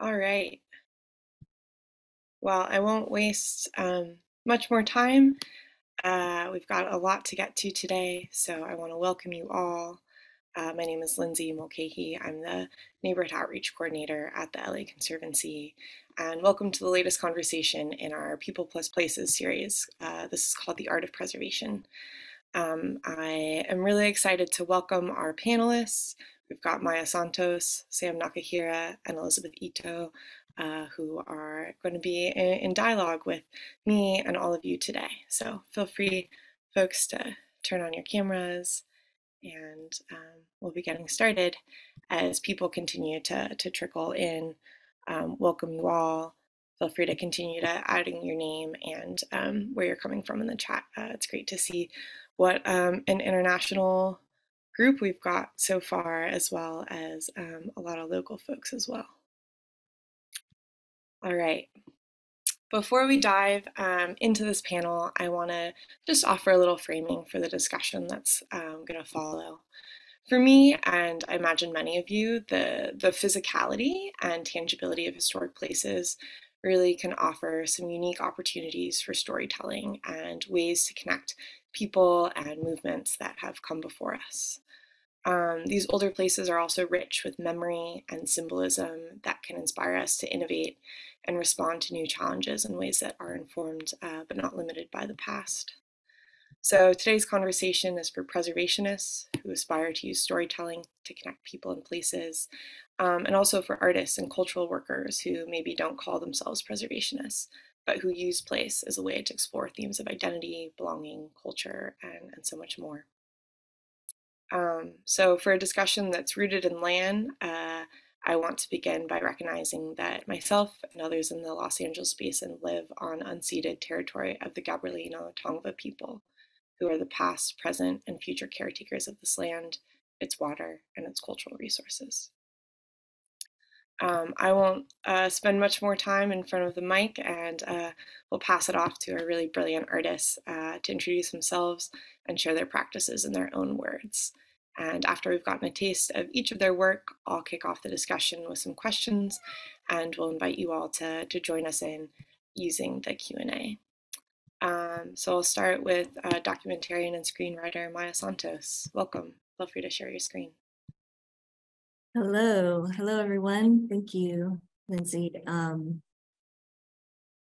All right. Well, I won't waste um, much more time. Uh, we've got a lot to get to today, so I want to welcome you all. Uh, my name is Lindsay Mulcahy. I'm the Neighborhood Outreach Coordinator at the LA Conservancy, and welcome to the latest conversation in our People Plus Places series. Uh, this is called The Art of Preservation. Um, I am really excited to welcome our panelists. We've got Maya Santos, Sam Nakahira, and Elizabeth Ito, uh, who are going to be in, in, dialogue with me and all of you today. So feel free, folks, to turn on your cameras and um, we'll be getting started as people continue to, to trickle in. Um, welcome you all. Feel free to continue to adding your name and um, where you're coming from in the chat. Uh, it's great to see what um, an international group we've got so far, as well as um, a lot of local folks as well. All right. Before we dive um, into this panel, I want to just offer a little framing for the discussion that's um, going to follow. For me, and I imagine many of you, the, the physicality and tangibility of historic places really can offer some unique opportunities for storytelling and ways to connect people and movements that have come before us. Um, these older places are also rich with memory and symbolism that can inspire us to innovate and respond to new challenges in ways that are informed uh, but not limited by the past. So today's conversation is for preservationists who aspire to use storytelling to connect people and places, um, and also for artists and cultural workers who maybe don't call themselves preservationists, but who use place as a way to explore themes of identity, belonging, culture, and, and so much more. Um, so for a discussion that's rooted in land, uh, I want to begin by recognizing that myself and others in the Los Angeles basin live on unceded territory of the Gabrielino Tongva people, who are the past, present, and future caretakers of this land, its water, and its cultural resources. Um, I won't uh, spend much more time in front of the mic and uh, we'll pass it off to our really brilliant artists uh, to introduce themselves and share their practices in their own words. And after we've gotten a taste of each of their work, I'll kick off the discussion with some questions and we'll invite you all to, to join us in using the Q&A. Um, so I'll start with uh, documentarian and screenwriter Maya Santos. Welcome. Feel free to share your screen. Hello. Hello, everyone. Thank you, Lindsay. Um,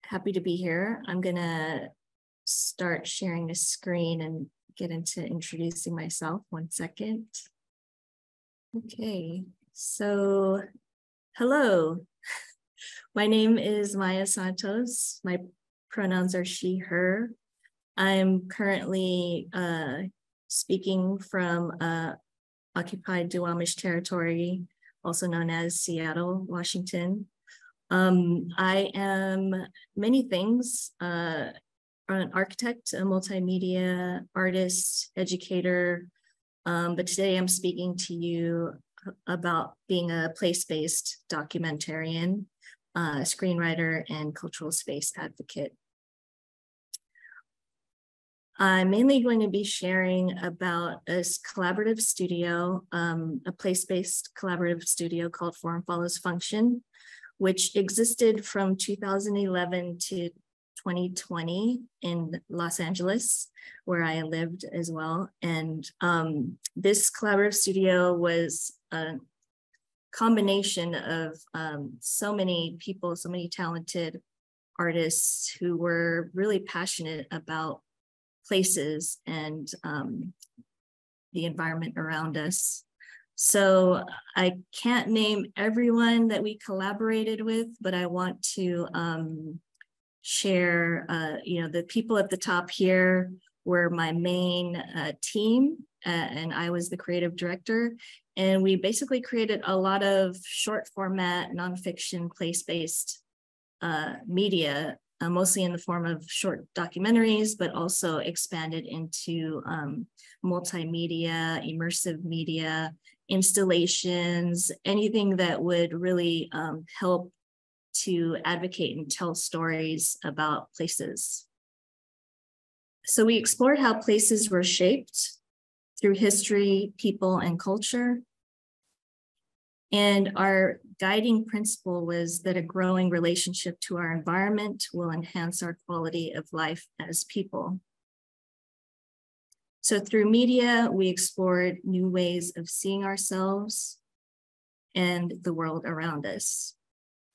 happy to be here. I'm going to start sharing the screen and get into introducing myself. One second. Okay, so hello. My name is Maya Santos. My pronouns are she, her. I'm currently uh, speaking from uh, occupied Duwamish territory, also known as Seattle, Washington. Um, I am many things, uh, an architect, a multimedia artist, educator, um, but today I'm speaking to you about being a place-based documentarian, uh, screenwriter, and cultural space advocate. I'm mainly going to be sharing about a collaborative studio, um, a place-based collaborative studio called Form Follows Function, which existed from 2011 to 2020 in Los Angeles, where I lived as well. And um, this collaborative studio was a combination of um, so many people, so many talented artists who were really passionate about places and um, the environment around us. So I can't name everyone that we collaborated with, but I want to um, share, uh, you know, the people at the top here were my main uh, team, uh, and I was the creative director. And we basically created a lot of short format, nonfiction, place-based uh, media uh, mostly in the form of short documentaries, but also expanded into um, multimedia, immersive media, installations, anything that would really um, help to advocate and tell stories about places. So we explored how places were shaped through history, people, and culture. And our guiding principle was that a growing relationship to our environment will enhance our quality of life as people. So through media, we explored new ways of seeing ourselves and the world around us.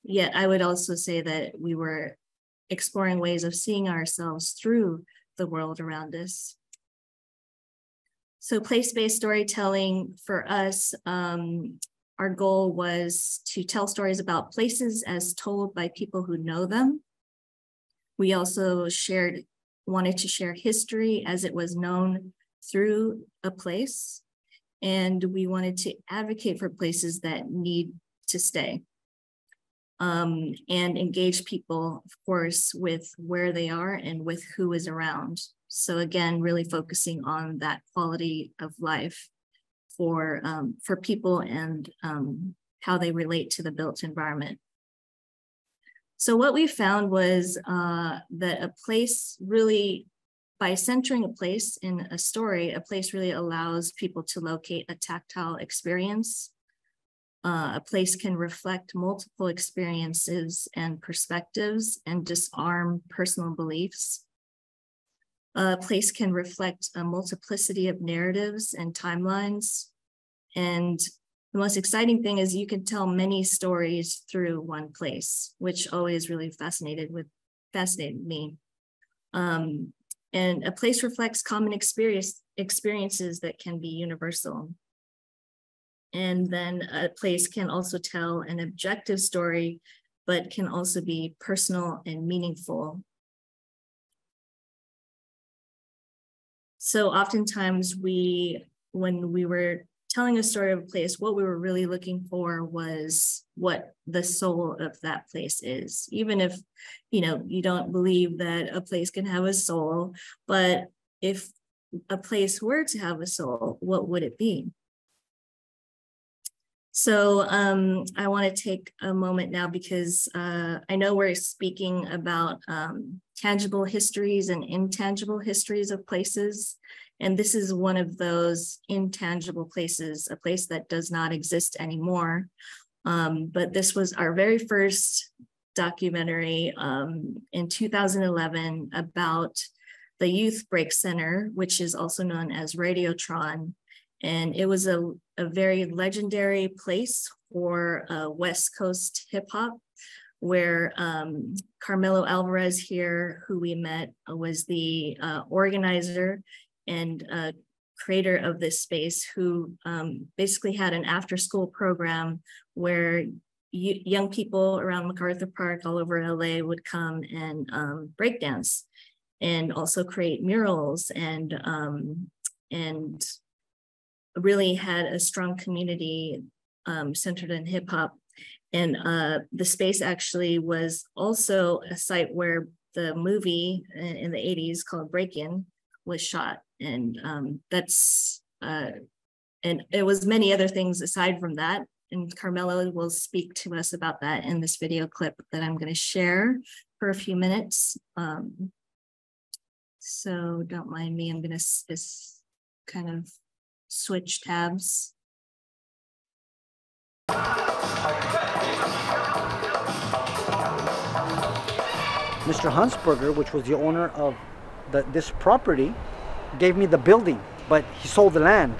Yet I would also say that we were exploring ways of seeing ourselves through the world around us. So place-based storytelling for us, um, our goal was to tell stories about places as told by people who know them. We also shared, wanted to share history as it was known through a place. And we wanted to advocate for places that need to stay um, and engage people, of course, with where they are and with who is around. So again, really focusing on that quality of life for, um, for people and um, how they relate to the built environment. So what we found was uh, that a place really, by centering a place in a story, a place really allows people to locate a tactile experience uh, a place can reflect multiple experiences and perspectives and disarm personal beliefs. A place can reflect a multiplicity of narratives and timelines. And the most exciting thing is you can tell many stories through one place, which always really fascinated with fascinated me. Um, and a place reflects common experience experiences that can be universal. And then a place can also tell an objective story, but can also be personal and meaningful. So oftentimes we, when we were telling a story of a place, what we were really looking for was what the soul of that place is. Even if, you know, you don't believe that a place can have a soul, but if a place were to have a soul, what would it be? So um, I want to take a moment now because uh, I know we're speaking about um, tangible histories and intangible histories of places. And this is one of those intangible places, a place that does not exist anymore. Um, but this was our very first documentary um, in 2011 about the Youth Break Center, which is also known as Radiotron, and it was a, a very legendary place for uh, West Coast hip hop, where um, Carmelo Alvarez here, who we met, was the uh, organizer and uh, creator of this space, who um, basically had an after school program where young people around MacArthur Park all over LA would come and um, breakdance and also create murals and um, and really had a strong community um, centered in hip hop. And uh, the space actually was also a site where the movie in the 80s called Breakin' was shot. And um, that's, uh, and it was many other things aside from that. And Carmelo will speak to us about that in this video clip that I'm going to share for a few minutes. Um, so don't mind me, I'm going to kind of switch tabs. Mr. Huntsberger, which was the owner of the, this property, gave me the building, but he sold the land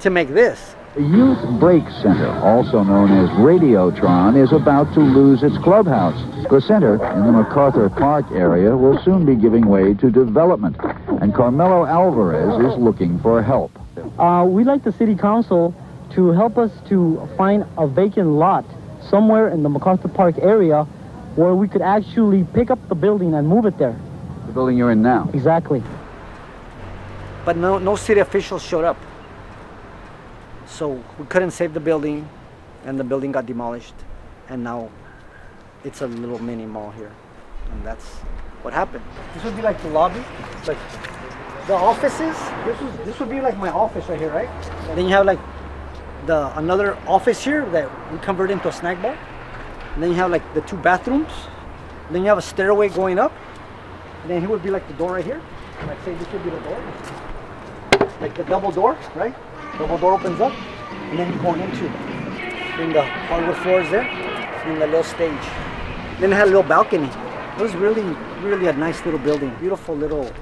to make this. The Youth Break Center, also known as Radiotron, is about to lose its clubhouse. The center in the MacArthur Park area will soon be giving way to development, and Carmelo Alvarez is looking for help. Uh, we'd like the city council to help us to find a vacant lot somewhere in the MacArthur Park area where we could actually pick up the building and move it there. The building you're in now? Exactly. But no, no city officials showed up. So we couldn't save the building and the building got demolished. And now it's a little mini mall here. And that's what happened. This would be like the lobby. Like the offices. This was this would be like my office right here, right? And then you have like the another office here that we converted into a snack bar. And then you have like the two bathrooms. And then you have a stairway going up. And then here would be like the door right here. Like say this would be the door. Like the double door, right? Double door opens up, and then you're going into in the hardwood floors there, in the little stage. Then it had a little balcony. It was really, really a nice little building. Beautiful little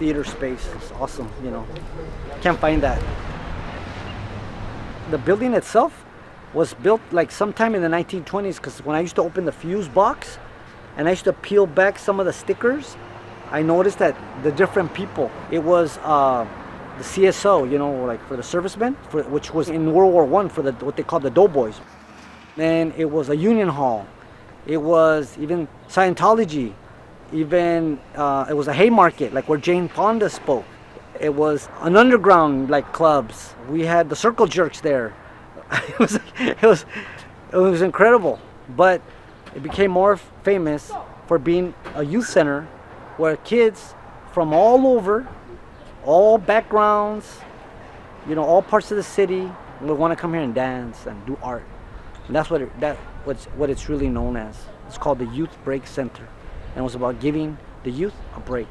theater space. It's awesome, you know. Can't find that. The building itself was built like sometime in the 1920s because when I used to open the fuse box and I used to peel back some of the stickers, I noticed that the different people, it was uh, the CSO, you know, like for the servicemen, for, which was in World War One for the what they called the doughboys. Then it was a union hall. It was even Scientology. Even uh, it was a Haymarket, like where Jane Fonda spoke. It was an underground like clubs. We had the circle jerks there. it was it was it was incredible. But it became more famous for being a youth center where kids from all over all backgrounds, you know, all parts of the city would want to come here and dance and do art. And that's what it, that what's what it's really known as. It's called the Youth Break Center, and it was about giving the youth a break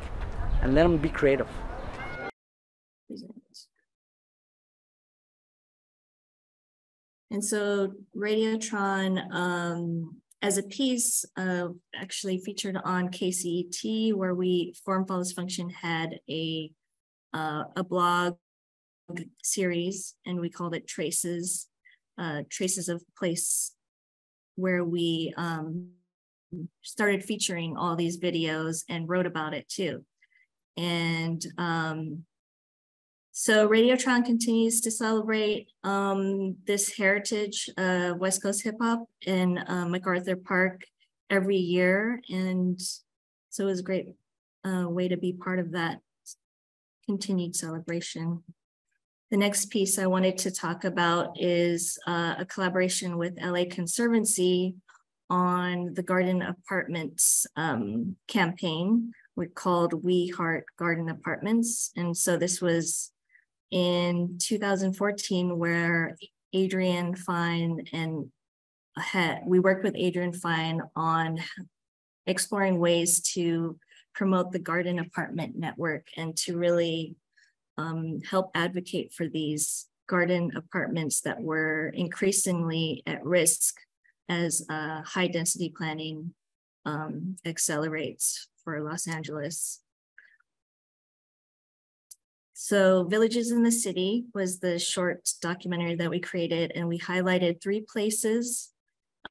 and let them be creative. And so Radiotron, um, as a piece, uh, actually featured on KCET, where we Form Follows Function had a uh, a blog series, and we called it Traces, uh, Traces of Place, where we um, started featuring all these videos and wrote about it too. And um, so Radiotron continues to celebrate um, this heritage of West Coast hip hop in uh, MacArthur Park every year. And so it was a great uh, way to be part of that continued celebration. The next piece I wanted to talk about is uh, a collaboration with LA Conservancy on the Garden Apartments um, campaign. We called We Heart Garden Apartments. And so this was in 2014 where Adrian Fine and had, we worked with Adrian Fine on exploring ways to promote the garden apartment network and to really um, help advocate for these garden apartments that were increasingly at risk as uh, high density planning um, accelerates for Los Angeles. So Villages in the City was the short documentary that we created and we highlighted three places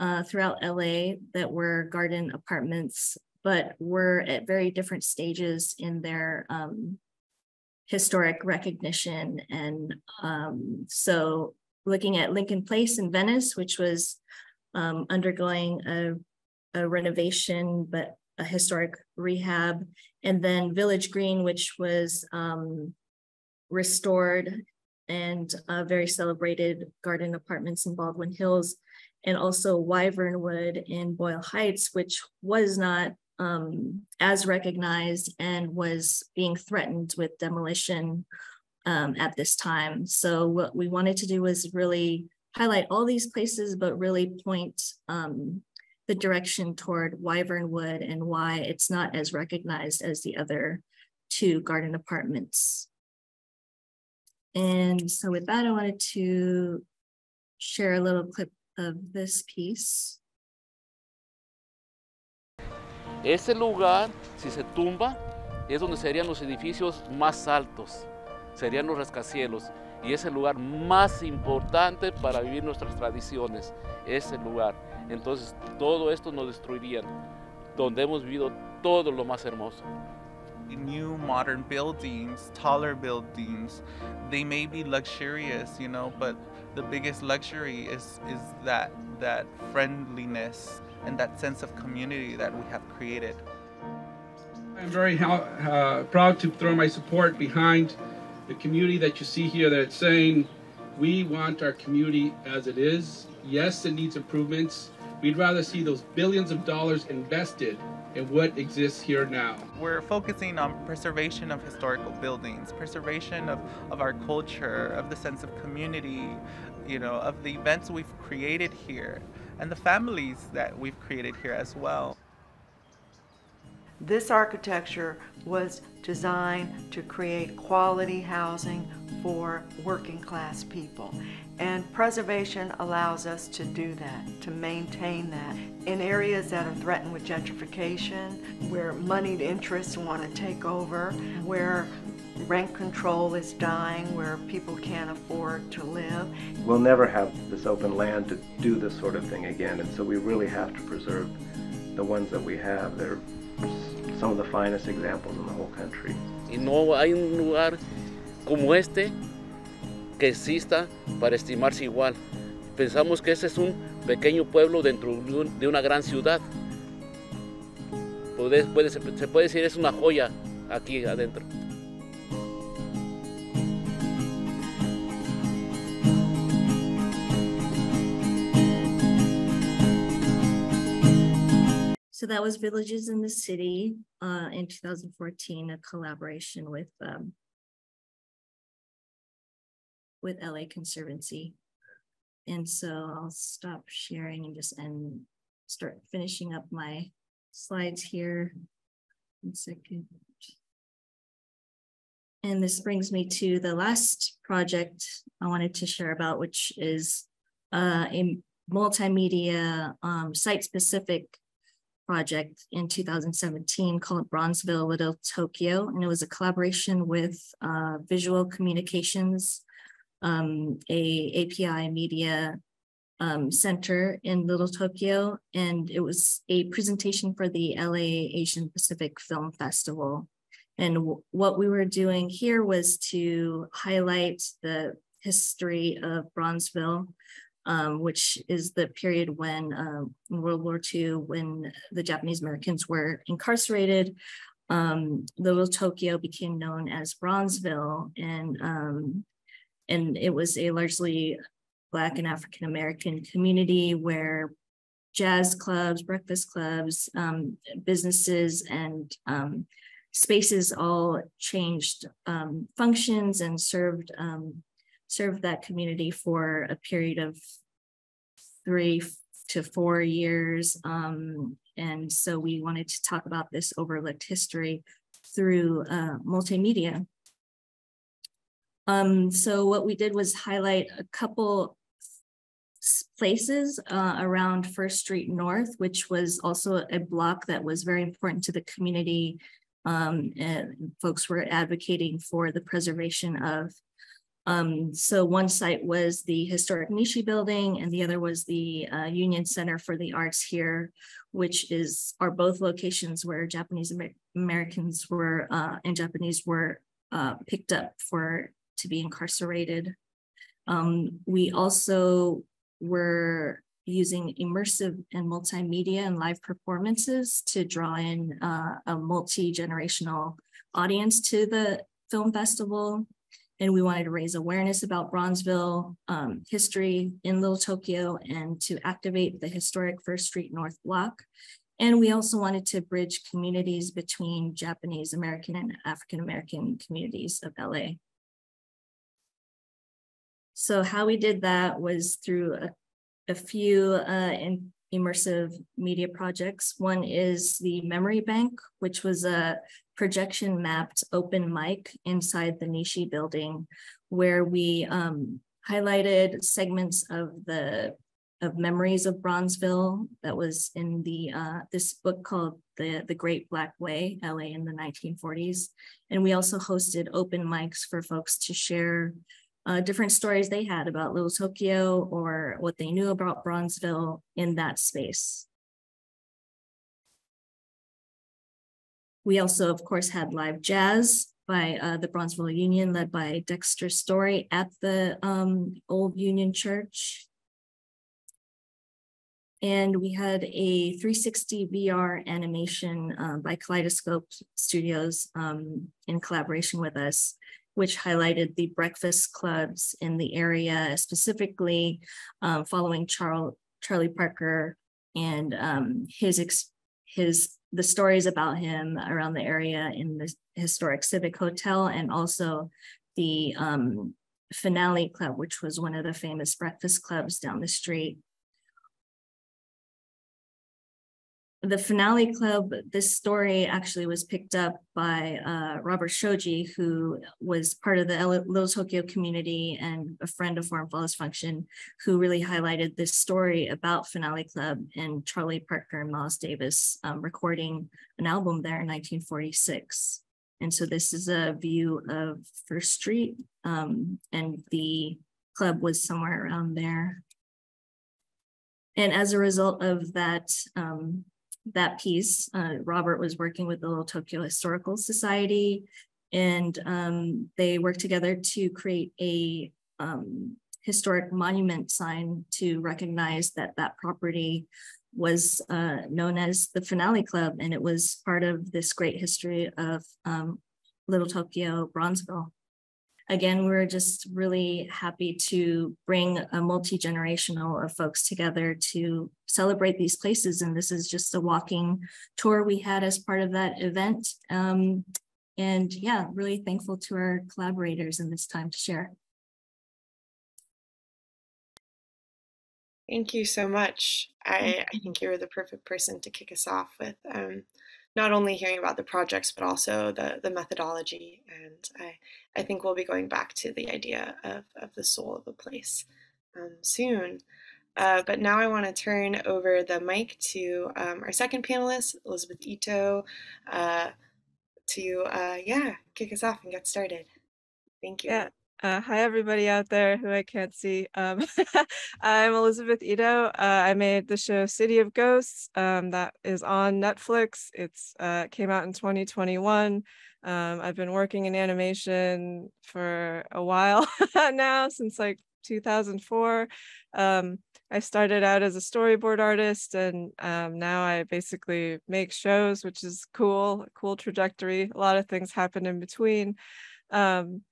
uh, throughout LA that were garden apartments but were at very different stages in their um, historic recognition. And um, so looking at Lincoln Place in Venice, which was um, undergoing a, a, renovation, but a historic rehab, and then Village Green, which was um, restored and uh, very celebrated garden apartments in Baldwin Hills, and also Wyvernwood in Boyle Heights, which was not um, as recognized and was being threatened with demolition um, at this time. So what we wanted to do was really highlight all these places, but really point um, the direction toward Wyvernwood and why it's not as recognized as the other two garden apartments. And so with that, I wanted to share a little clip of this piece. Ese lugar, si se tumba, es donde serían los edificios más altos, serían los rascacielos. Y es el lugar más importante para vivir nuestras tradiciones, ese lugar. Entonces todo esto nos destruirían, donde hemos vivido todo lo más hermoso. New modern buildings, taller buildings, they may be luxurious, you know, but the biggest luxury is is that that friendliness and that sense of community that we have created. I'm very uh, proud to throw my support behind the community that you see here that's saying we want our community as it is. Yes, it needs improvements. We'd rather see those billions of dollars invested in what exists here now. We're focusing on preservation of historical buildings, preservation of, of our culture, of the sense of community, you know, of the events we've created here and the families that we've created here as well. This architecture was designed to create quality housing for working class people. And preservation allows us to do that, to maintain that. In areas that are threatened with gentrification, where moneyed interests want to take over, where rent control is dying, where people can't afford to live. We'll never have this open land to do this sort of thing again, and so we really have to preserve the ones that we have. They're some of the finest examples in the whole country. Y no hay un lugar como este que exista para estimarse igual. Pensamos que ese es un pequeño pueblo dentro de una gran ciudad. Puede, puede, se puede decir es una joya aquí adentro. So that was Villages in the City uh, in 2014, a collaboration with um, with LA Conservancy. And so I'll stop sharing and just and start finishing up my slides here. One second. And this brings me to the last project I wanted to share about, which is uh, a multimedia um, site-specific project in 2017 called Bronzeville Little Tokyo. And it was a collaboration with uh, Visual Communications um, a API Media um, Center in Little Tokyo, and it was a presentation for the LA Asian Pacific Film Festival. And what we were doing here was to highlight the history of Bronzeville, um, which is the period when in World War II, when the Japanese Americans were incarcerated, um, Little Tokyo became known as Bronzeville, and um, and it was a largely Black and African American community where jazz clubs, breakfast clubs, um, businesses, and um, spaces all changed um, functions and served um, served that community for a period of three to four years. Um, and so we wanted to talk about this overlooked history through uh, multimedia. Um, so what we did was highlight a couple places uh, around First Street North, which was also a block that was very important to the community. Um, and folks were advocating for the preservation of. Um, so one site was the historic Nishi building and the other was the uh, Union Center for the Arts here, which is are both locations where Japanese Amer Americans were uh, and Japanese were uh, picked up for to be incarcerated. Um, we also were using immersive and multimedia and live performances to draw in uh, a multi-generational audience to the film festival. And we wanted to raise awareness about Bronzeville um, history in Little Tokyo and to activate the historic First Street North Block. And we also wanted to bridge communities between Japanese American and African American communities of LA. So how we did that was through a, a few uh, in, immersive media projects. One is the Memory Bank, which was a projection mapped open mic inside the Nishi building, where we um, highlighted segments of the of memories of Bronzeville that was in the uh, this book called the the Great Black Way, LA in the 1940s, and we also hosted open mics for folks to share uh, different stories they had about Little Tokyo or what they knew about Bronzeville in that space. We also, of course, had live jazz by uh, the Bronzeville Union, led by Dexter Story at the um, Old Union Church. And we had a 360 VR animation uh, by Kaleidoscope Studios um, in collaboration with us which highlighted the breakfast clubs in the area, specifically um, following Charles, Charlie Parker and um, his his the stories about him around the area in the historic Civic Hotel, and also the um, Finale Club, which was one of the famous breakfast clubs down the street. The finale club, this story actually was picked up by uh, Robert Shoji, who was part of the Little Tokyo community and a friend of Form Follows Function, who really highlighted this story about Finale Club and Charlie Parker and Miles Davis um, recording an album there in 1946. And so this is a view of First Street um, and the club was somewhere around there. And as a result of that, um, that piece, uh, Robert was working with the Little Tokyo Historical Society, and um, they worked together to create a um, historic monument sign to recognize that that property was uh, known as the Finale Club, and it was part of this great history of um, Little Tokyo, Bronzeville again, we're just really happy to bring a multi-generational of folks together to celebrate these places. And this is just a walking tour we had as part of that event. Um, and yeah, really thankful to our collaborators in this time to share. Thank you so much. I, I think you're the perfect person to kick us off with. Um, not only hearing about the projects, but also the, the methodology. And I, I think we'll be going back to the idea of, of the soul of a place um, soon. Uh, but now I want to turn over the mic to um, our second panelist, Elizabeth Ito, uh, to, uh, yeah, kick us off and get started. Thank you. Yeah. Uh, hi, everybody out there who I can't see. Um, I'm Elizabeth Ito. Uh, I made the show City of Ghosts um, that is on Netflix. It's uh, came out in 2021. Um, I've been working in animation for a while now, since like 2004. Um, I started out as a storyboard artist, and um, now I basically make shows, which is cool, cool trajectory. A lot of things happen in between. Um,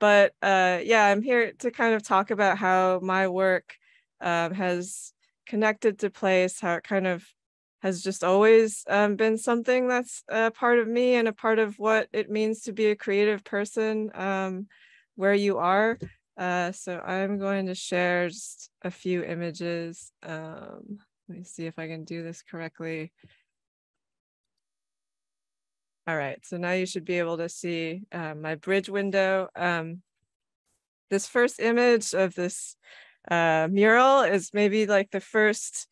but uh, yeah, I'm here to kind of talk about how my work um, has connected to place, how it kind of has just always um, been something that's a part of me and a part of what it means to be a creative person um, where you are. Uh, so I'm going to share just a few images. Um, let me see if I can do this correctly. All right, so now you should be able to see uh, my bridge window. Um, this first image of this uh, mural is maybe like the first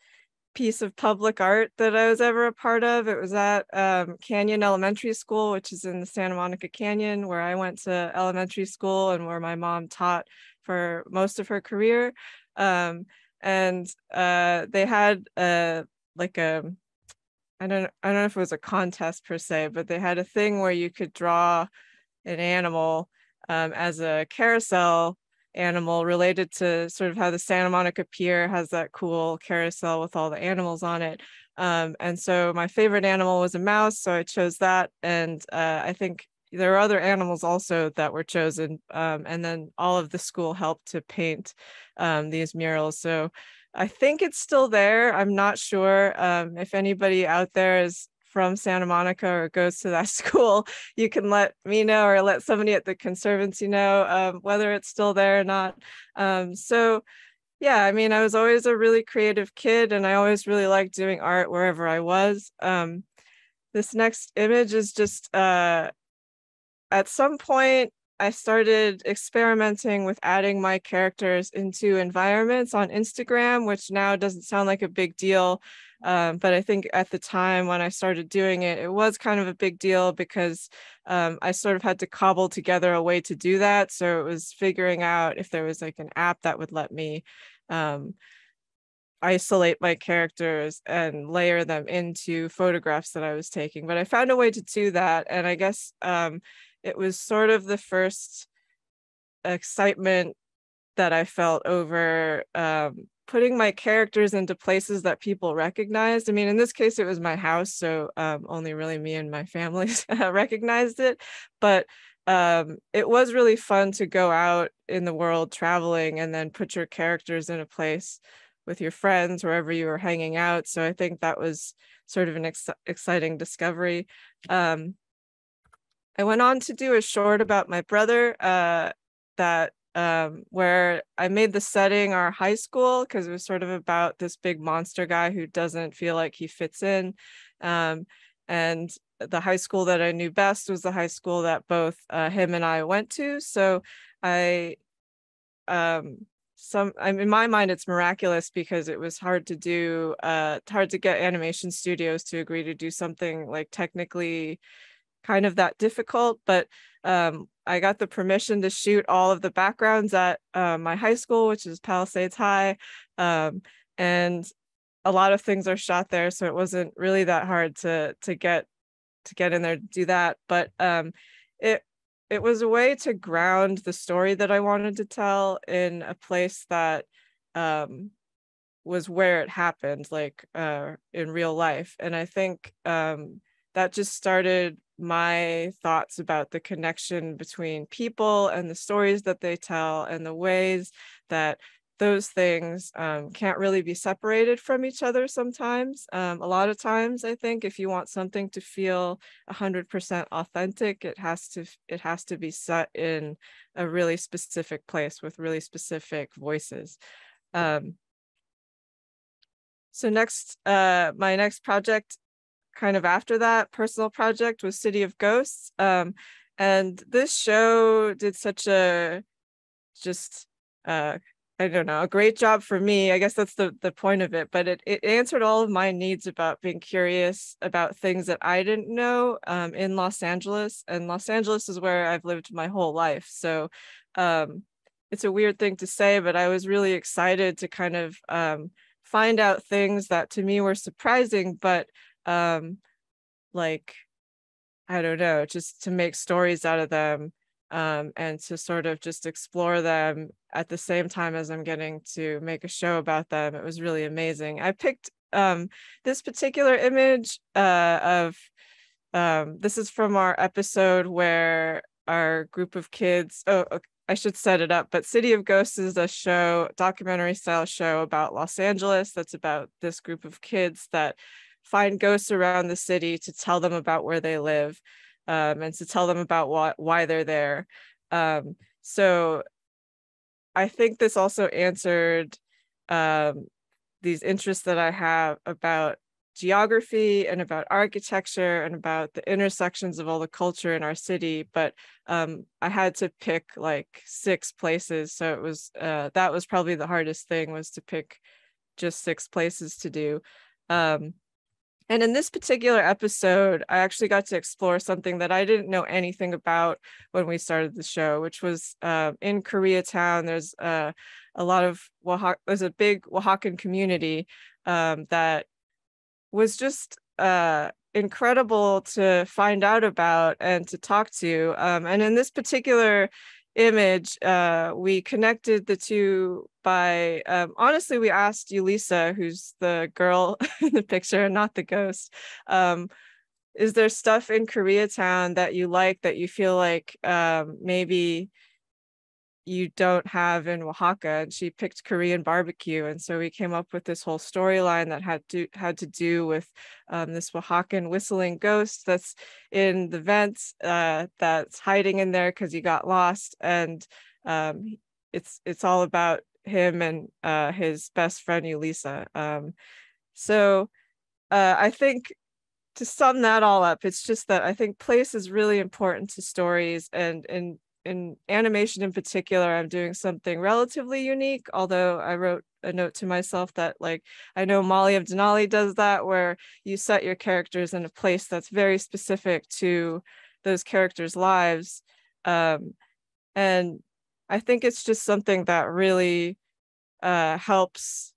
piece of public art that I was ever a part of. It was at um, Canyon Elementary School, which is in the Santa Monica Canyon, where I went to elementary school and where my mom taught for most of her career. Um, and uh, they had a like a I don't I don't know if it was a contest per se, but they had a thing where you could draw an animal um, as a carousel animal related to sort of how the Santa Monica Pier has that cool carousel with all the animals on it. Um, and so my favorite animal was a mouse, so I chose that. And uh, I think there are other animals also that were chosen. Um, and then all of the school helped to paint um, these murals. So I think it's still there. I'm not sure um, if anybody out there is from Santa Monica or goes to that school, you can let me know or let somebody at the Conservancy know um, whether it's still there or not. Um, so yeah, I mean, I was always a really creative kid and I always really liked doing art wherever I was. Um, this next image is just uh, at some point I started experimenting with adding my characters into environments on Instagram, which now doesn't sound like a big deal. Um, but I think at the time when I started doing it, it was kind of a big deal because um, I sort of had to cobble together a way to do that. So it was figuring out if there was like an app that would let me um, isolate my characters and layer them into photographs that I was taking. But I found a way to do that. And I guess um, it was sort of the first excitement that I felt over um, putting my characters into places that people recognized. I mean, in this case, it was my house, so um, only really me and my family recognized it. But um, it was really fun to go out in the world traveling and then put your characters in a place with your friends wherever you were hanging out. So I think that was sort of an ex exciting discovery. Um, I went on to do a short about my brother uh, that um, where I made the setting our high school because it was sort of about this big monster guy who doesn't feel like he fits in. Um, and the high school that I knew best was the high school that both uh, him and I went to. So I, um, some, I'm in my mind, it's miraculous because it was hard to do, uh, hard to get animation studios to agree to do something like technically kind of that difficult, but um, I got the permission to shoot all of the backgrounds at uh, my high school, which is Palisades High. Um, and a lot of things are shot there. So it wasn't really that hard to, to get, to get in there to do that. But um, it, it was a way to ground the story that I wanted to tell in a place that um, was where it happened, like uh, in real life. And I think um, that just started my thoughts about the connection between people and the stories that they tell and the ways that those things um, can't really be separated from each other sometimes. Um, a lot of times, I think if you want something to feel 100% authentic, it has to it has to be set in a really specific place with really specific voices. Um, so next, uh, my next project kind of after that personal project was City of Ghosts. Um, and this show did such a just uh I don't know, a great job for me. I guess that's the the point of it. But it it answered all of my needs about being curious about things that I didn't know um, in Los Angeles. And Los Angeles is where I've lived my whole life. So um, it's a weird thing to say, but I was really excited to kind of um, find out things that to me were surprising, but um like i don't know just to make stories out of them um and to sort of just explore them at the same time as i'm getting to make a show about them it was really amazing. I picked um this particular image uh of um this is from our episode where our group of kids oh I should set it up, but City of Ghosts is a show, documentary style show about Los Angeles that's about this group of kids that find ghosts around the city to tell them about where they live um, and to tell them about what why they're there. Um, so I think this also answered um, these interests that I have about geography and about architecture and about the intersections of all the culture in our city but um, i had to pick like six places so it was uh, that was probably the hardest thing was to pick just six places to do um, and in this particular episode, I actually got to explore something that I didn't know anything about when we started the show, which was uh, in Koreatown. There's uh, a lot of there's a big Oaxacan community um, that was just uh, incredible to find out about and to talk to. Um, and in this particular image, uh, we connected the two by, um, honestly, we asked Ulisa, who's the girl in the picture, and not the ghost, um, is there stuff in Koreatown that you like that you feel like um, maybe you don't have in Oaxaca and she picked Korean barbecue and so we came up with this whole storyline that had to had to do with um, this Oaxacan whistling ghost that's in the vents uh, that's hiding in there because he got lost and um, it's it's all about him and uh, his best friend Ulisa. Um, so uh, I think to sum that all up, it's just that I think place is really important to stories and and in animation in particular, I'm doing something relatively unique, although I wrote a note to myself that like I know Molly of Denali does that where you set your characters in a place that's very specific to those characters' lives. Um, and I think it's just something that really uh, helps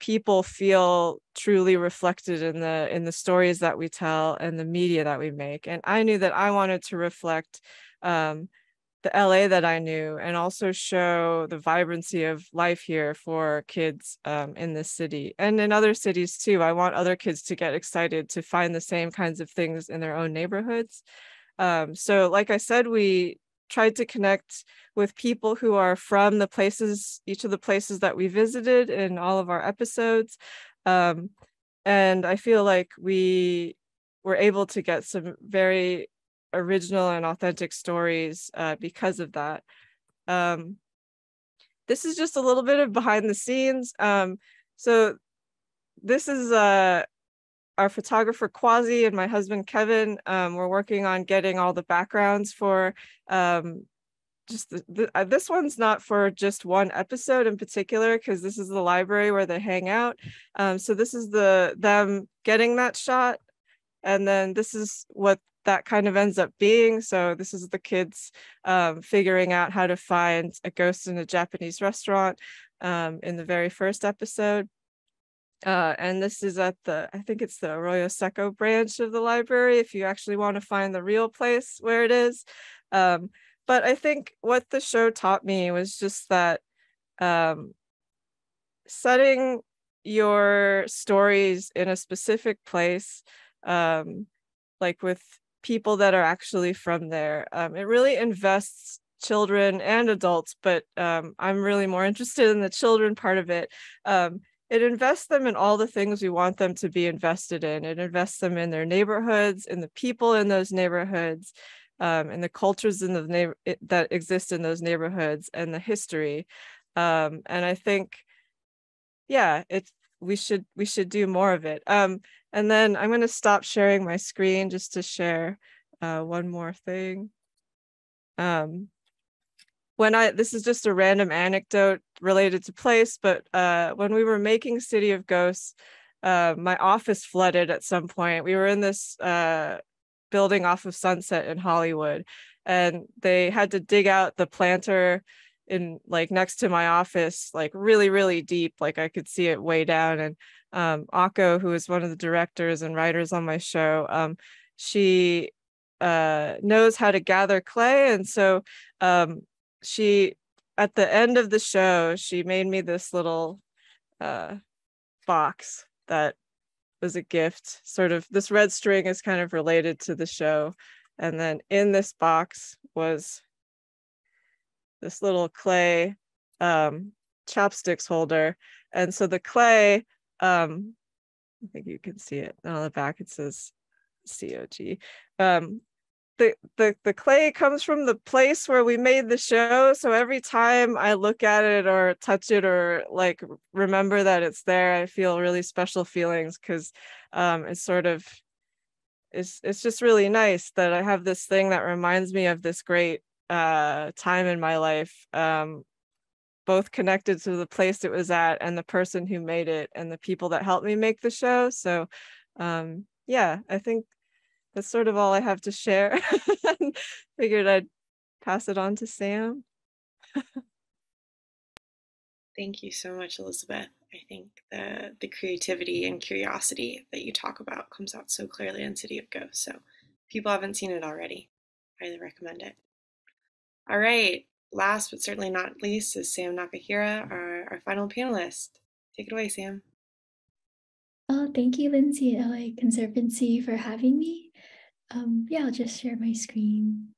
people feel truly reflected in the in the stories that we tell and the media that we make. And I knew that I wanted to reflect um, the LA that I knew and also show the vibrancy of life here for kids um, in this city and in other cities too. I want other kids to get excited to find the same kinds of things in their own neighborhoods. Um, so, like I said, we tried to connect with people who are from the places, each of the places that we visited in all of our episodes. Um, and I feel like we were able to get some very original and authentic stories uh, because of that. Um, this is just a little bit of behind the scenes. Um, so this is uh, our photographer Quasi and my husband Kevin. Um, we're working on getting all the backgrounds for um, just the, the, uh, this one's not for just one episode in particular because this is the library where they hang out. Um, so this is the them getting that shot, and then this is what that kind of ends up being. So this is the kids um, figuring out how to find a ghost in a Japanese restaurant um, in the very first episode. Uh, and this is at the, I think it's the Arroyo Seco branch of the library, if you actually want to find the real place where it is. Um, but I think what the show taught me was just that um, setting your stories in a specific place, um, like with people that are actually from there, um, it really invests children and adults, but um, I'm really more interested in the children part of it. Um, it invests them in all the things we want them to be invested in. It invests them in their neighborhoods, in the people in those neighborhoods, um, and the cultures in the that exist in those neighborhoods, and the history. Um, and I think, yeah, it's we should we should do more of it. And then I'm going to stop sharing my screen just to share uh, one more thing. Um, when I, this is just a random anecdote related to place, but uh, when we were making City of Ghosts, uh, my office flooded at some point. We were in this uh, building off of Sunset in Hollywood, and they had to dig out the planter in like next to my office, like really, really deep. Like I could see it way down. And um, Akko, who is one of the directors and writers on my show, um, she uh, knows how to gather clay, and so um, she at the end of the show she made me this little uh, box that was a gift sort of this red string is kind of related to the show. And then in this box was this little clay um, chopsticks holder. And so the clay um, i think you can see it. On the back it says cog um, the, the the clay comes from the place where we made the show. So every time i look at it or touch it or like remember that it's there i feel really special feelings because um it's sort of it's it's just really nice that i have this thing that reminds me of this great uh time in my life. Um both connected to the place it was at and the person who made it and the people that helped me make the show so um yeah i think that's sort of all I have to share. Figured I'd pass it on to Sam. Thank you so much, Elizabeth. I think the the creativity and curiosity that you talk about comes out so clearly in City of Ghosts. So if people haven't seen it already, highly recommend it. All right, last but certainly not least is Sam Nakahira, our, our final panelist. Take it away, Sam. Oh, thank you, Lindsay at LA Conservancy for having me. Um, yeah, I'll just share my screen.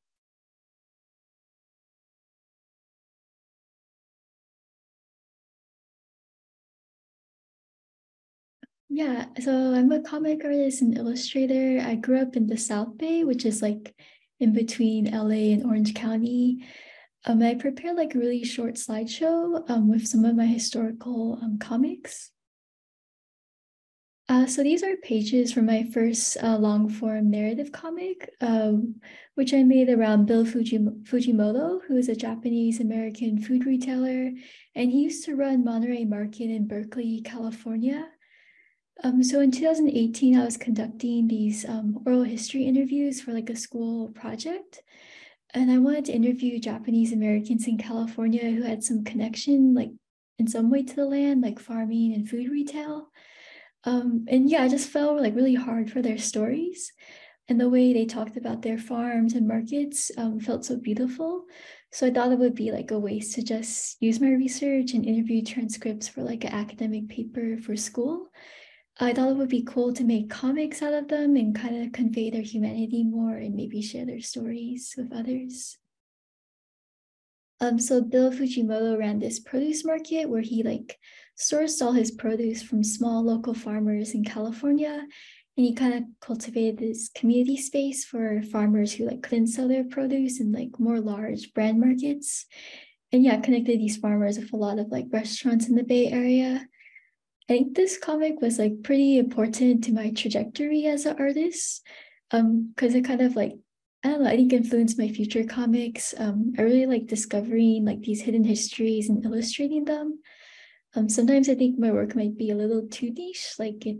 Yeah, so I'm a comic artist and illustrator. I grew up in the South Bay, which is like in between LA and Orange County. Um, I prepared like a really short slideshow um, with some of my historical um, comics. Uh, so these are pages from my first uh, long form narrative comic, um, which I made around Bill Fujim- Fujimoto, who is a Japanese American food retailer, and he used to run Monterey Market in Berkeley, California. Um, so in 2018, I was conducting these um, oral history interviews for like a school project. And I wanted to interview Japanese Americans in California who had some connection, like in some way to the land, like farming and food retail. Um, and yeah, I just felt like really hard for their stories. And the way they talked about their farms and markets um, felt so beautiful. So I thought it would be like a waste to just use my research and interview transcripts for like an academic paper for school. I thought it would be cool to make comics out of them and kind of convey their humanity more and maybe share their stories with others. Um, so Bill Fujimoto ran this produce market where he like sourced all his produce from small local farmers in California. And he kind of cultivated this community space for farmers who like couldn't sell their produce in like more large brand markets. and yeah, connected these farmers with a lot of like restaurants in the Bay Area. I think this comic was like pretty important to my trajectory as an artist. Um, because it kind of like I don't know, I think influenced my future comics. Um, I really like discovering like these hidden histories and illustrating them. Um, sometimes I think my work might be a little too niche, like it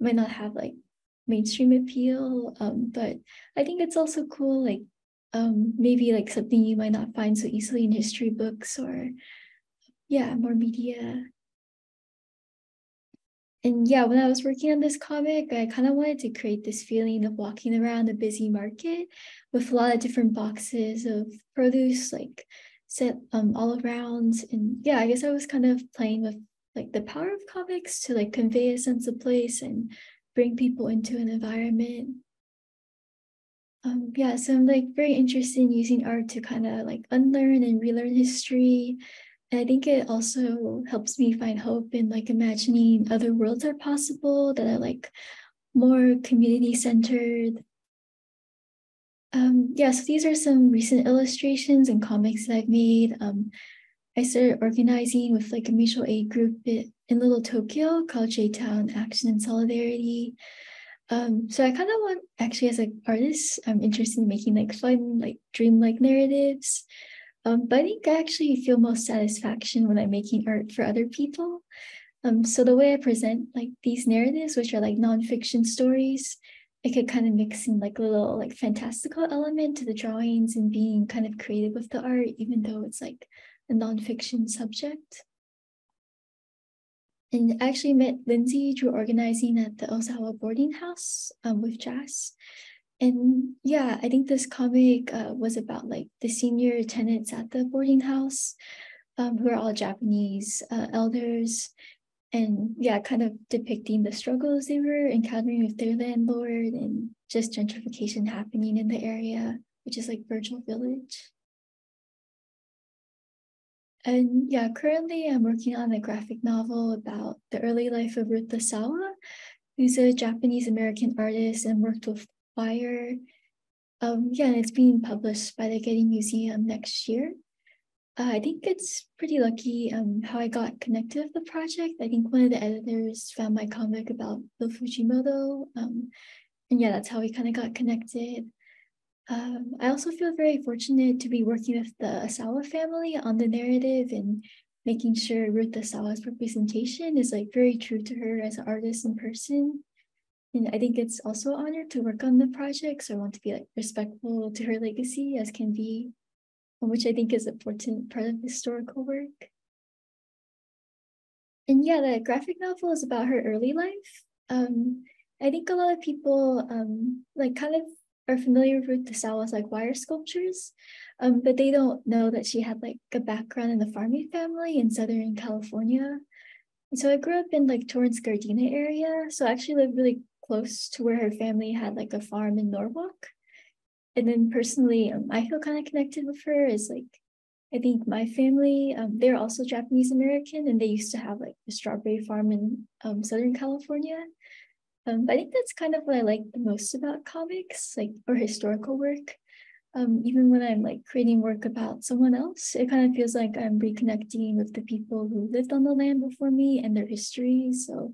might not have like mainstream appeal. Um, but I think it's also cool, like um, maybe like something you might not find so easily in history books or yeah, more media. And yeah, when I was working on this comic, I kind of wanted to create this feeling of walking around a busy market with a lot of different boxes of produce, like set um, all around. And yeah, I guess I was kind of playing with like the power of comics to like convey a sense of place and bring people into an environment. Um, yeah, so I'm like very interested in using art to kind of like unlearn and relearn history. I think it also helps me find hope in like imagining other worlds are possible that are like more community centered. Um, yeah, so these are some recent illustrations and comics that I've made. Um, I started organizing with like a mutual aid group in Little Tokyo called J-Town Action and Solidarity. Um, so I kind of want actually as an artist, I'm interested in making like fun, like dreamlike narratives. Um, but I think I actually feel most satisfaction when I'm making art for other people. Um, so the way I present like these narratives, which are like nonfiction stories, I could kind of mix in like little like fantastical element to the drawings and being kind of creative with the art, even though it's like a nonfiction subject. And I actually met Lindsay through organizing at the Ozawa boarding house um, with Jazz. And yeah, I think this comic uh, was about like the senior tenants at the boarding house um, who are all Japanese uh, elders. And yeah, kind of depicting the struggles they were encountering with their landlord and just gentrification happening in the area, which is like Virgil Village. And yeah, currently I'm working on a graphic novel about the early life of Ruth Asawa, who's a Japanese American artist and worked with Fire. Um, yeah, and it's being published by the Getty Museum next year. Uh, I think it's pretty lucky um, how I got connected with the project. I think one of the editors found my comic about the Fujimoto. Um, and yeah, that's how we kind of got connected. Um, I also feel very fortunate to be working with the Asawa family on the narrative and making sure Ruth Asawa's representation is like very true to her as an artist in person. And I think it's also an honor to work on the project. So I want to be like respectful to her legacy as can be, which I think is an important part of historical work. And yeah, the graphic novel is about her early life. Um, I think a lot of people um, like kind of are familiar with Asawa's like wire sculptures, um, but they don't know that she had like a background in the farming family in Southern California. And so I grew up in like Torrance Gardena area. So I actually lived really close to where her family had like a farm in Norwalk. And then personally, um, I feel kind of connected with her is like, I think my family, um, they're also Japanese American and they used to have like a strawberry farm in um, Southern California. Um, I think that's kind of what I like the most about comics, like or historical work. Um, even when I'm like creating work about someone else, it kind of feels like I'm reconnecting with the people who lived on the land before me and their history. So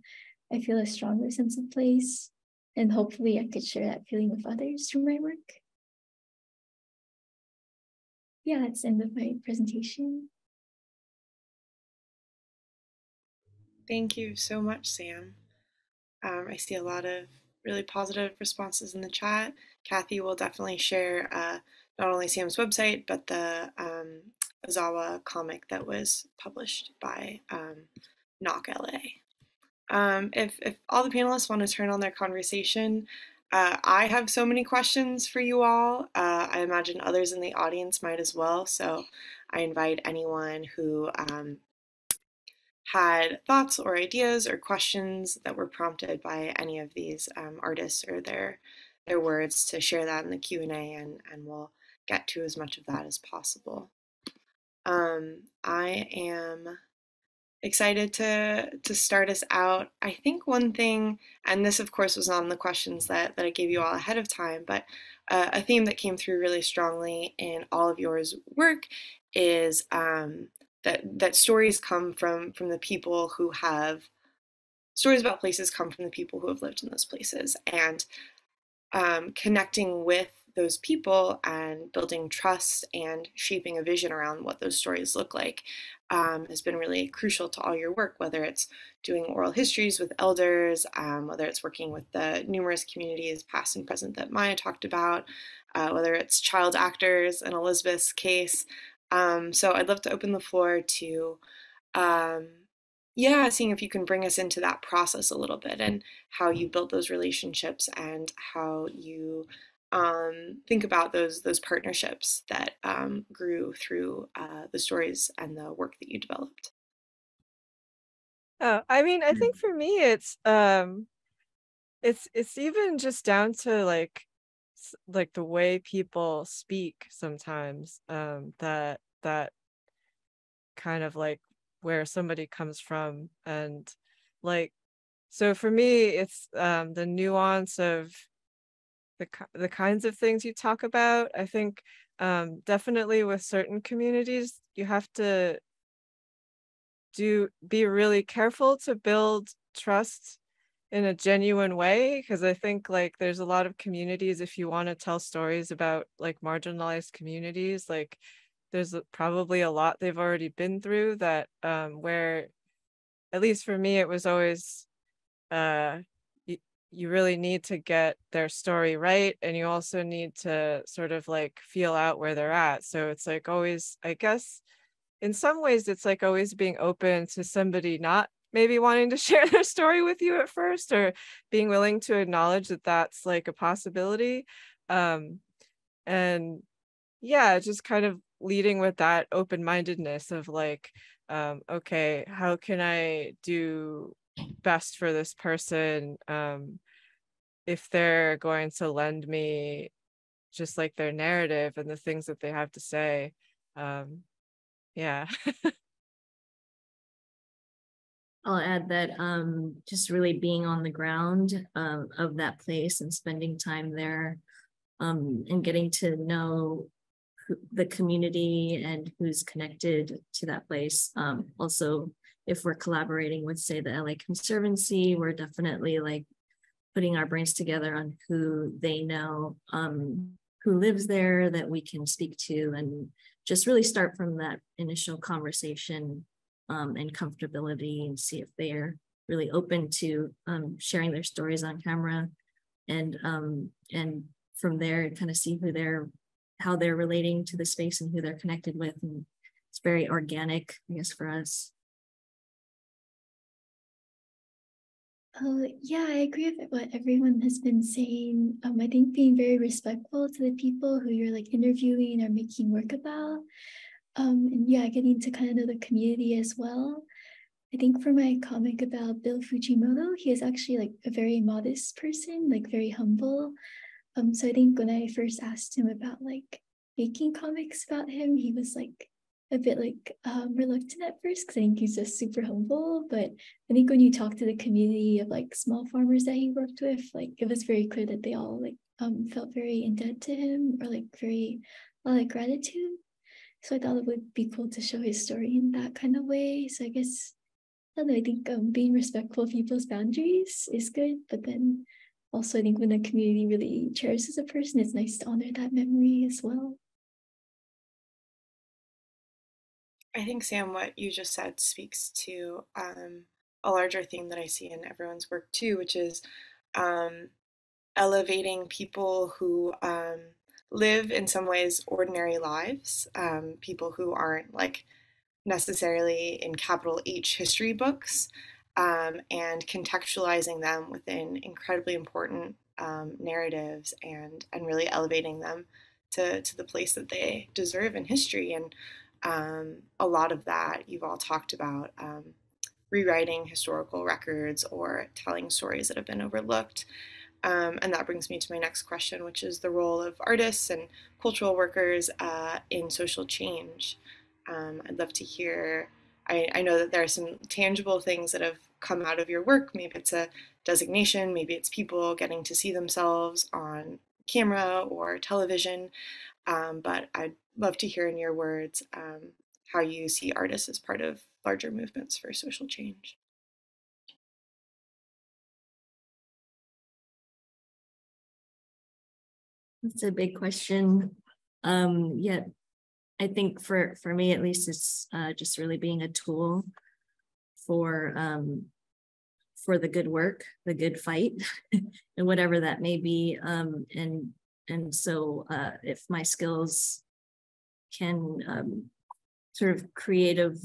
I feel a stronger sense of place. And hopefully I could share that feeling with others through my work. Yeah, that's the end of my presentation. Thank you so much, Sam. Um, I see a lot of really positive responses in the chat. Kathy will definitely share uh, not only Sam's website, but the um, comic that was published by um, Knock LA. Um, if, if all the panelists want to turn on their conversation, uh, I have so many questions for you all. Uh, I imagine others in the audience might as well. So I invite anyone who um, had thoughts or ideas or questions that were prompted by any of these um, artists or their their words to share that in the Q&A and, and we'll get to as much of that as possible. Um, I am excited to to start us out. I think one thing, and this of course was on the questions that, that I gave you all ahead of time, but uh, a theme that came through really strongly in all of yours work is um, that that stories come from from the people who have stories about places come from the people who have lived in those places and um, connecting with those people and building trust and shaping a vision around what those stories look like um, has been really crucial to all your work, whether it's doing oral histories with elders, um, whether it's working with the numerous communities, past and present, that Maya talked about, uh, whether it's child actors in Elizabeth's case. Um, so I'd love to open the floor to, um, yeah, seeing if you can bring us into that process a little bit and how you built those relationships and how you um, think about those those partnerships that um, grew through uh, the stories and the work that you developed. Oh, I mean, I think for me, it's um, it's it's even just down to like like the way people speak sometimes um that that kind of like where somebody comes from and like so for me it's um the nuance of the the kinds of things you talk about i think um definitely with certain communities you have to do be really careful to build trust in a genuine way because i think like there's a lot of communities if you want to tell stories about like marginalized communities like there's probably a lot they've already been through that um where at least for me it was always uh you, really need to get their story right and you also need to sort of like feel out where they're at. So it's like always i guess in some ways it's like always being open to somebody not maybe wanting to share their story with you at first or being willing to acknowledge that that's like a possibility. Um and yeah just kind of leading with that open-mindedness of like um okay how can i do best for this person um if they're going to lend me just like their narrative and the things that they have to say um yeah I'll add that um, just really being on the ground um, of that place and spending time there um, and getting to know who, the community and who's connected to that place. Um, also, if we're collaborating with, say, the LA Conservancy, we're definitely like putting our brains together on who they know, um, who lives there that we can speak to, and just really start from that initial conversation um, and comfortability and see if they're really open to um, sharing their stories on camera and um, and from there kind of see who they're how they're relating to the space and who they're connected with. And it's very organic i guess for us Uh, yeah, I agree with what everyone has been saying. Um, I think being very respectful to the people who you're like interviewing or making work about um, and yeah, getting to kind of the community as well. I think for my comic about Bill Fujimoto, he is actually like a very modest person, like very humble. Um, so I think when I first asked him about like making comics about him, he was like a bit like um, reluctant at first because I think he's just super humble. But I think when you talk to the community of like small farmers that he worked with, like it was very clear that they all like um, felt very indebted to him or like very a lot of gratitude. So I thought it would be cool to show his story in that kind of way. So I guess I don't know, I think um, being respectful of people's boundaries is good, but then also I think when the community really cherishes a person, it's nice to honor that memory as well. I think Sam, what you just said speaks to um, a larger theme that I see in everyone's work too, which is um, elevating people who um, live in some ways ordinary lives, um, people who aren't like necessarily in capital H history books, um, and contextualizing them within incredibly important um, narratives and and really elevating them to to the place that they deserve in history. And um, a lot of that you've all talked about. Um, rewriting historical records or telling stories that have been overlooked. Um, and that brings me to my next question, which is the role of artists and cultural workers uh, in social change. Um, I'd love to hear. I, I, know that there are some tangible things that have come out of your work. Maybe it's a designation, maybe it's people getting to see themselves on camera or television. um, but I'd love to hear in your words um, how you see artists as part of larger movements for social change. That's a big question. Um, yet I think for for me at least, it's uh, just really being a tool for um, for the good work, the good fight, and whatever that may be. Um, and and so uh, if my skills can um, sort of creative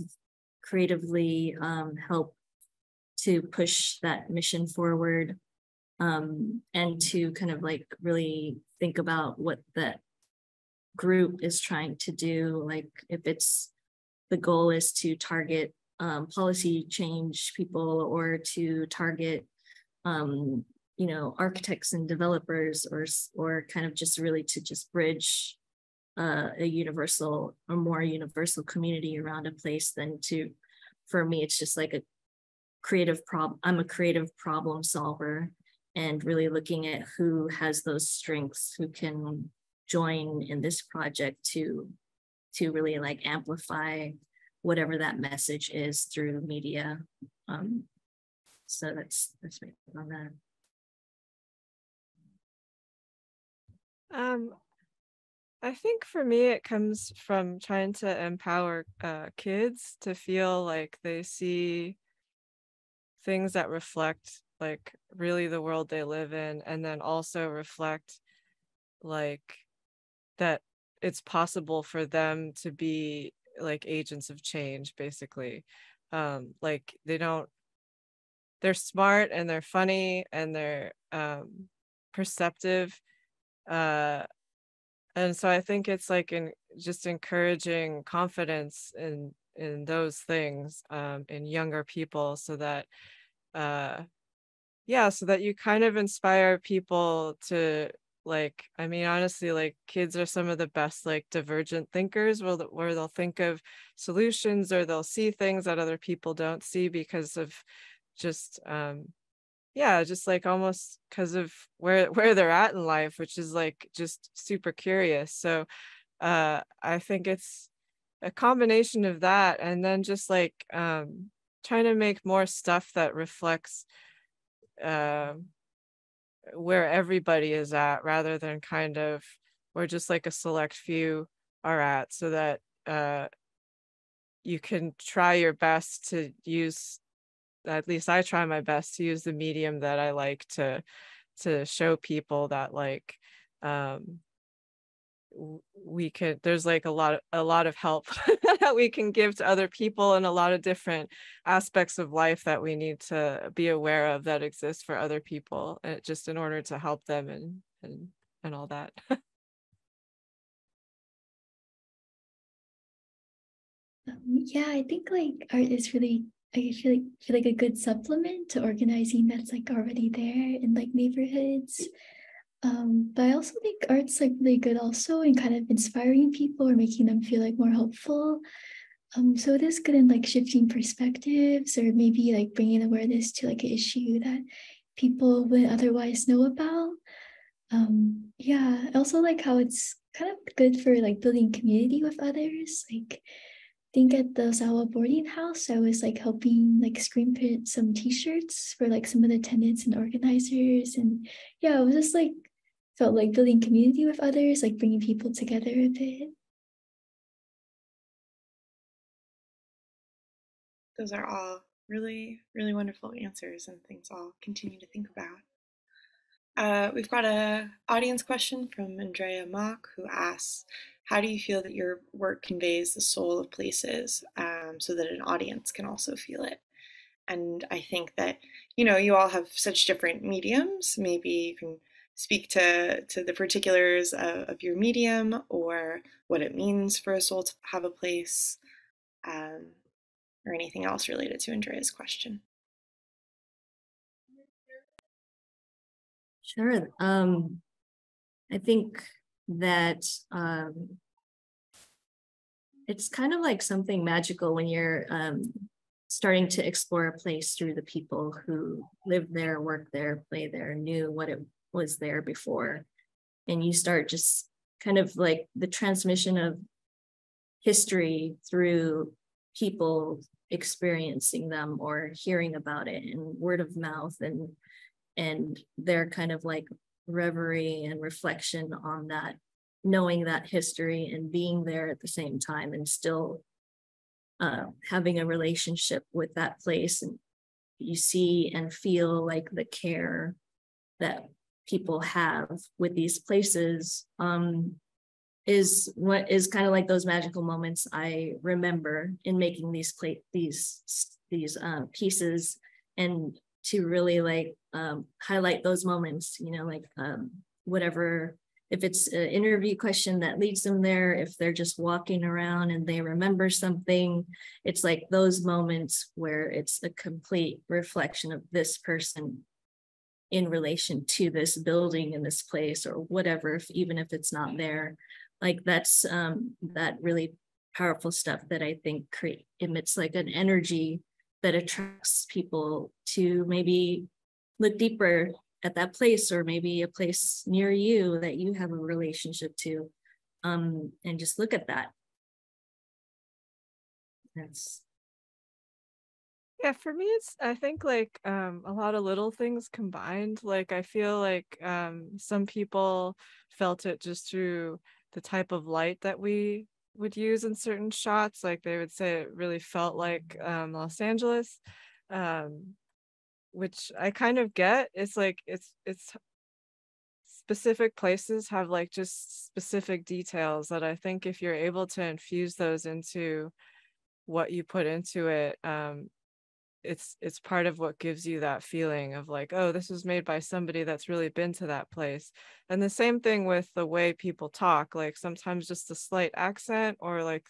creatively um, help to push that mission forward um, and to kind of like really think about what that group is trying to do. Like if it's the goal is to target um, policy change people or to target, um, you know, architects and developers or, or kind of just really to just bridge uh, a universal or more universal community around a place than to, for me, it's just like a creative problem. I'm a creative problem solver and really looking at who has those strengths, who can join in this project to to really like amplify whatever that message is through media. Um, so that's that's my on that. Um, I think for me, it comes from trying to empower uh, kids to feel like they see things that reflect like really the world they live in and then also reflect like that it's possible for them to be like agents of change basically. Um like they don't they're smart and they're funny and they're um perceptive uh and so i think it's like in just encouraging confidence in in those things um in younger people so that uh yeah so that you kind of inspire people to like i mean honestly like kids are some of the best like divergent thinkers where, where they'll think of solutions or they'll see things that other people don't see because of just um yeah just like almost because of where where they're at in life which is like just super curious. So uh i think it's a combination of that and then just like um trying to make more stuff that reflects uh, where everybody is at rather than kind of where just like a select few are at so that uh, you can try your best to use at least I try my best to use the medium that I like to to show people that like um we could there's like a lot of, a lot of help that we can give to other people and a lot of different aspects of life that we need to be aware of that exist for other people and uh, just in order to help them and and and all that. Um, yeah i think like art is really I feel like feel like a good supplement to organizing that's like already there in like neighborhoods um, but I also think art's like really good also in kind of inspiring people or making them feel like more hopeful. Um, so it is good in like shifting perspectives or maybe like bringing awareness to like an issue that people would otherwise know about. Um, yeah, I also like how it's kind of good for like building community with others. Like think at the Sawa boarding house, I was like helping like screen print some t-shirts for like some of the tenants and organizers. And yeah, it was just like felt like building community with others, like bringing people together a bit. Those are all really, really wonderful answers and things I'll continue to think about. Uh, we've got a audience question from Andrea Mock who asks, how do you feel that your work conveys the soul of places um, so that an audience can also feel it? And I think that, you know, you all have such different mediums. Maybe you can speak to, to the particulars of, of your medium or what it means for a soul to have a place um, or anything else related to Andrea's question. Sure. Um, I think that um, it's kind of like something magical when you're um, starting to explore a place through the people who live there, work there, play there, knew what it was there before. And you start just kind of like the transmission of history through people experiencing them or hearing about it and word of mouth and and their kind of like reverie and reflection on that knowing that history and being there at the same time and still uh, having a relationship with that place. And you see and feel like the care that people have with these places um, is what is kind of like those magical moments I remember in making these plate these these uh, pieces. And to really like um, highlight those moments you know like um, whatever if it's an interview question that leads them there if they're just walking around and they remember something it's like those moments where it's a complete reflection of this person in relation to this building in this place or whatever if, even if it's not there. Like that's um that really powerful stuff that i think create emits like an energy that attracts people to maybe look deeper at that place or maybe a place near you that you have a relationship to um and just look at that. That's yeah for me it's i think like um a lot of little things combined like i feel like um some people felt it just through the type of light that we would use in certain shots like they would say it really felt like um los angeles um which i kind of get it's like it's it's specific places have like just specific details that i think if you're able to infuse those into what you put into it um it's it's part of what gives you that feeling of like oh this was made by somebody that's really been to that place. And the same thing with the way people talk like sometimes just a slight accent or like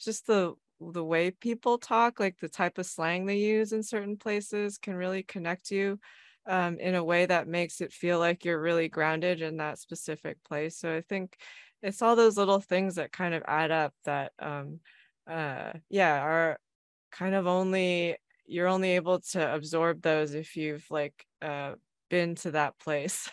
just the the way people talk like the type of slang they use in certain places can really connect you um, in a way that makes it feel like you're really grounded in that specific place. So i think it's all those little things that kind of add up that um uh yeah are kind of only you're only able to absorb those if you've like uh, been to that place.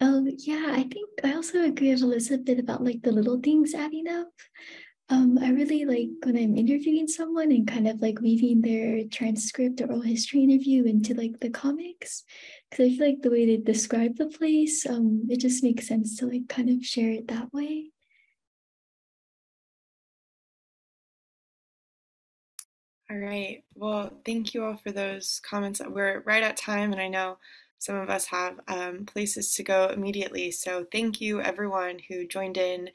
Oh, yeah, I think I also agree with Elizabeth about like the little things adding up. Um, I really like when I'm interviewing someone and kind of like weaving their transcript or oral history interview into like the comics. Cause I feel like the way they describe the place, um, it just makes sense to like kind of share it that way. All right. Well, thank you all for those comments. We're right at time, and I know some of us have um, places to go immediately. So thank you, everyone who joined in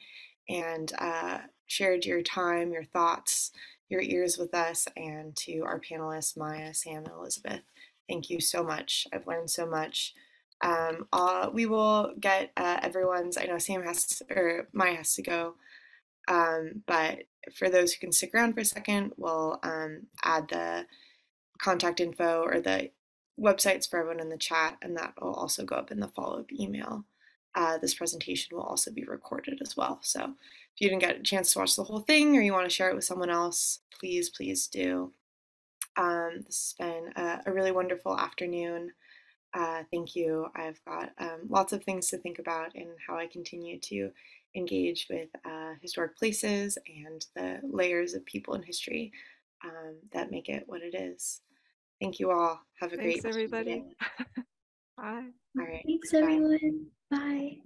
and uh, shared your time, your thoughts, your ears with us, and to our panelists, Maya, Sam, and Elizabeth. Thank you so much. I've learned so much. Um, uh, we will get uh, everyone's, I know Sam has to, or Maya has to go, um, but for those who can stick around for a second, we'll um, add the contact info or the websites for everyone in the chat, and that will also go up in the follow up email. Uh, this presentation will also be recorded as well. So if you didn't get a chance to watch the whole thing or you want to share it with someone else, please, please do. Um, this has been a, a really wonderful afternoon. Uh, thank you. I've got um, lots of things to think about and how I continue to engage with uh, historic places and the layers of people in history um, that make it what it is. Thank you all. Have a Thanks, great everybody. Bye. All right. Thanks, Bye. everyone. Bye.